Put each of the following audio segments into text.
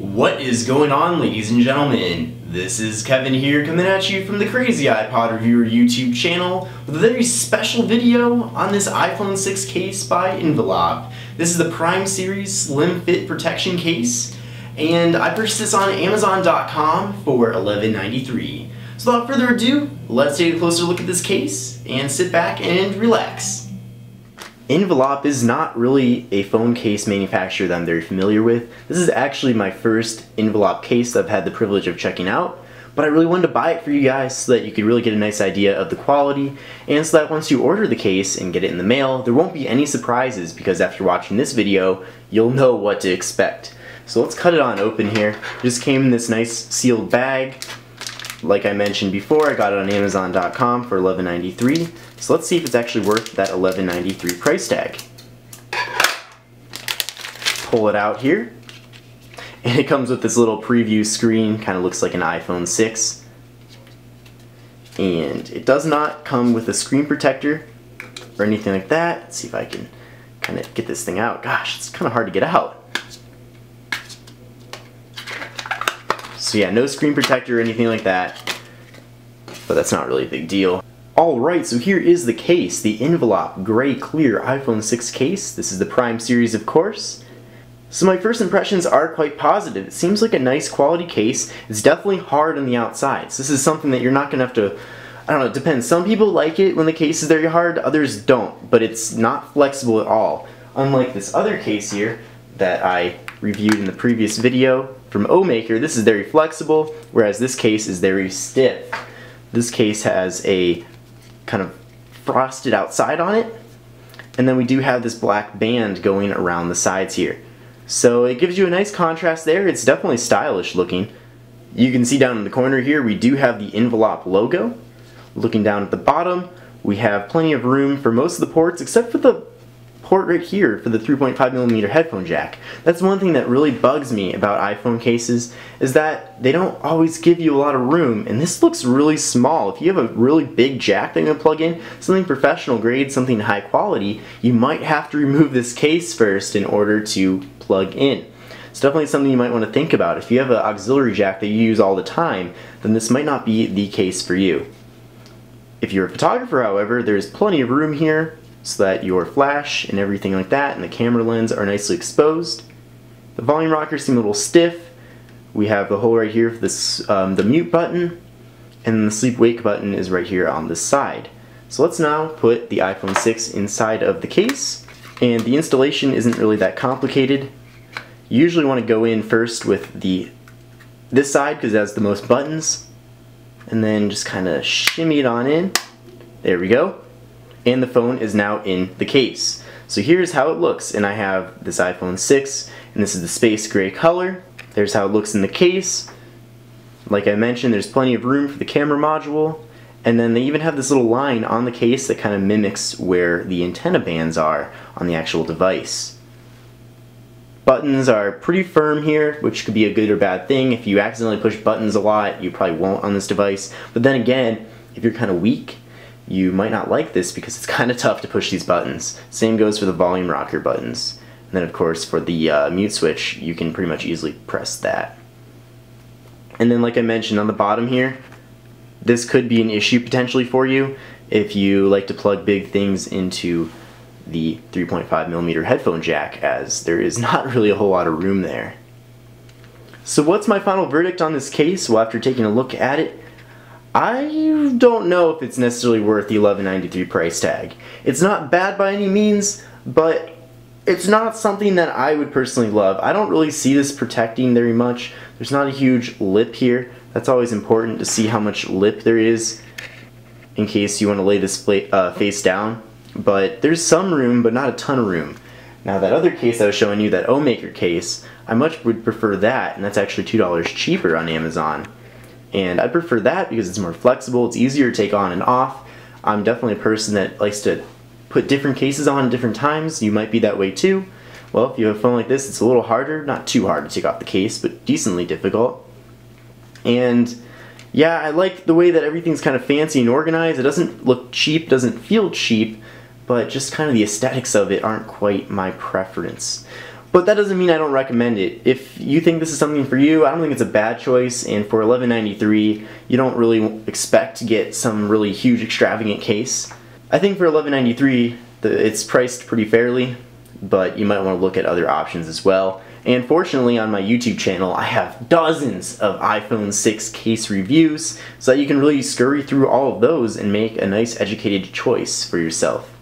What is going on, ladies and gentlemen? This is Kevin here coming at you from the Crazy iPod Reviewer YouTube channel with a very special video on this iPhone 6 case by Invellop. This is the Prime Series Slim Fit Protection Case, and I purchased this on Amazon.com for $11.93. So without further ado, let's take a closer look at this case and sit back and relax. Invellop is not really a phone case manufacturer that I'm very familiar with. This is actually my first Invellop case I've had the privilege of checking out, but I really wanted to buy it for you guys so that you could really get a nice idea of the quality, and so that once you order the case and get it in the mail, there won't be any surprises because after watching this video, you'll know what to expect. So let's cut it on open here. It just came in this nice sealed bag. Like I mentioned before, I got it on Amazon.com for $11.93. So let's see if it's actually worth that $11.93 price tag. Pull it out here. And it comes with this little preview screen, kind of looks like an iPhone 6. And it does not come with a screen protector or anything like that. Let's see if I can kind of get this thing out. Gosh, it's kind of hard to get out. So yeah, no screen protector or anything like that. But that's not really a big deal. Alright, so here is the case, the Invellop Gray Clear iPhone 6 case. This is the Prime series, of course. So my first impressions are quite positive. It seems like a nice quality case. It's definitely hard on the outsides. This is something that you're not going to have to, I don't know, it depends. Some people like it when the case is very hard, others don't, but it's not flexible at all. Unlike this other case here that I reviewed in the previous video from Omaker, this is very flexible, whereas this case is very stiff. This case has a kind of frosted outside on it, and then we do have this black band going around the sides here. So it gives you a nice contrast there. It's definitely stylish looking. You can see down in the corner here we do have the Invellop logo. Looking down at the bottom, we have plenty of room for most of the ports except for the port right here for the 3.5 millimeter headphone jack. That's one thing that really bugs me about iPhone cases is that they don't always give you a lot of room and this looks really small. If you have a really big jack that you're to plug in, something professional grade, something high quality, you might have to remove this case first in order to plug in. It's definitely something you might want to think about. If you have an auxiliary jack that you use all the time, then this might not be the case for you. If you're a photographer, however, there's plenty of room here so that your flash and everything like that and the camera lens are nicely exposed. The volume rockers seem a little stiff. We have the hole right here for this, um, the mute button, and the sleep wake button is right here on this side. So let's now put the iPhone 6 inside of the case, and the installation isn't really that complicated. You usually want to go in first with the this side because it has the most buttons, and then just kind of shimmy it on in. There we go and the phone is now in the case. So here's how it looks, and I have this iPhone 6, and this is the space gray color. There's how it looks in the case. Like I mentioned, there's plenty of room for the camera module, and then they even have this little line on the case that kind of mimics where the antenna bands are on the actual device. Buttons are pretty firm here, which could be a good or bad thing. If you accidentally push buttons a lot, you probably won't on this device. But then again, if you're kind of weak, you might not like this because it's kind of tough to push these buttons. Same goes for the volume rocker buttons. And then of course for the uh, mute switch, you can pretty much easily press that. And then like I mentioned on the bottom here, this could be an issue potentially for you if you like to plug big things into the 3.5 millimeter headphone jack as there is not really a whole lot of room there. So what's my final verdict on this case? Well after taking a look at it, I don't know if it's necessarily worth the 11.93 price tag. It's not bad by any means, but it's not something that I would personally love. I don't really see this protecting very much. There's not a huge lip here. That's always important to see how much lip there is in case you want to lay this uh, face down. But there's some room, but not a ton of room. Now that other case I was showing you, that Omaker case, I much would prefer that, and that's actually $2 cheaper on Amazon. And I prefer that because it's more flexible, it's easier to take on and off. I'm definitely a person that likes to put different cases on at different times. You might be that way too. Well, if you have a phone like this, it's a little harder. Not too hard to take off the case, but decently difficult. And yeah, I like the way that everything's kind of fancy and organized. It doesn't look cheap, doesn't feel cheap, but just kind of the aesthetics of it aren't quite my preference. But that doesn't mean I don't recommend it. If you think this is something for you, I don't think it's a bad choice. And for $11.93, you don't really expect to get some really huge extravagant case. I think for $11.93, it's priced pretty fairly, but you might want to look at other options as well. And fortunately on my YouTube channel I have dozens of iPhone 6 case reviews so that you can really scurry through all of those and make a nice educated choice for yourself.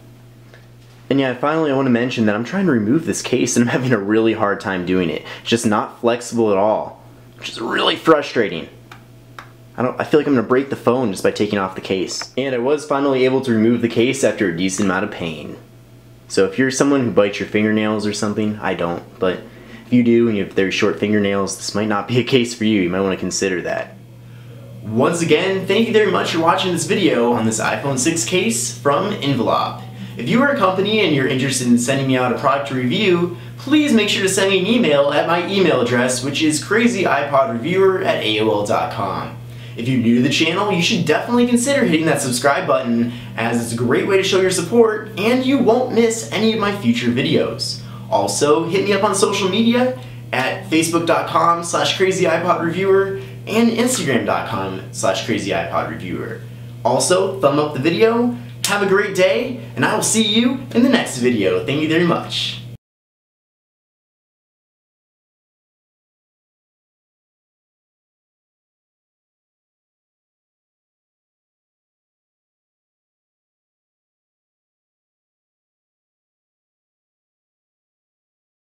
And yeah, finally I want to mention that I'm trying to remove this case and I'm having a really hard time doing it. It's just not flexible at all, which is really frustrating. I don't I feel like I'm to break the phone just by taking off the case. And I was finally able to remove the case after a decent amount of pain. So if you're someone who bites your fingernails or something, I don't, but if you do and you have very short fingernails, this might not be a case for you. You might want to consider that. Once again, thank you very much for watching this video on this iPhone 6 case from Invellop. If you are a company and you're interested in sending me out a product review, please make sure to send me an email at my email address, which is crazyiPodReviewer at AOL.com. If you're new to the channel, you should definitely consider hitting that subscribe button as it's a great way to show your support and you won't miss any of my future videos. Also, hit me up on social media at facebook.com slash crazyiPodReviewer and instagram.com slash crazyiPodReviewer. Also, thumb up the video, have a great day, and I will see you in the next video. Thank you very much.